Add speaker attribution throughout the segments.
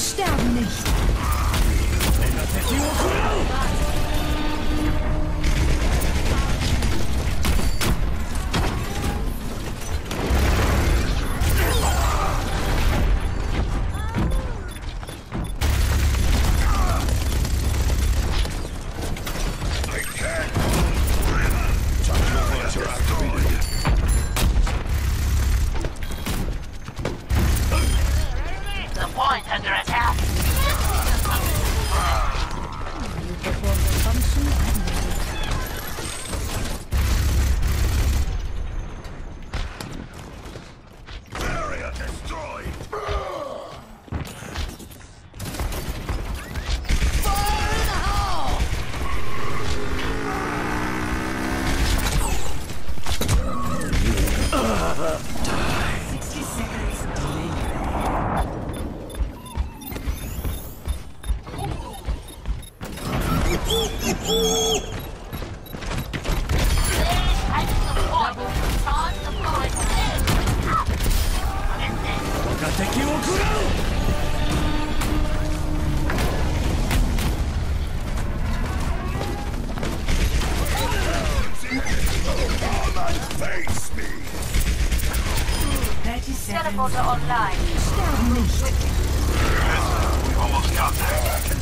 Speaker 1: Sterben nicht.
Speaker 2: Teleporter online.
Speaker 1: Sterben nicht.
Speaker 3: We almost got there.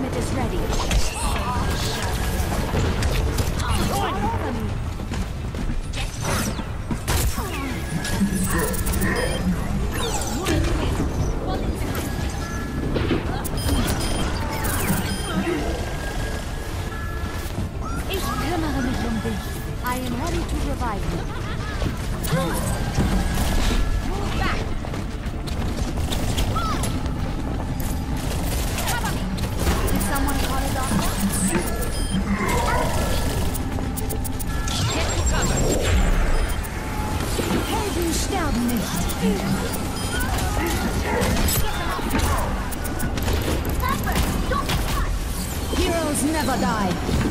Speaker 1: ultimate is ready. All over me. Ich kümmere mich um dich. I am ready to revive you. Move back. Heroes never die.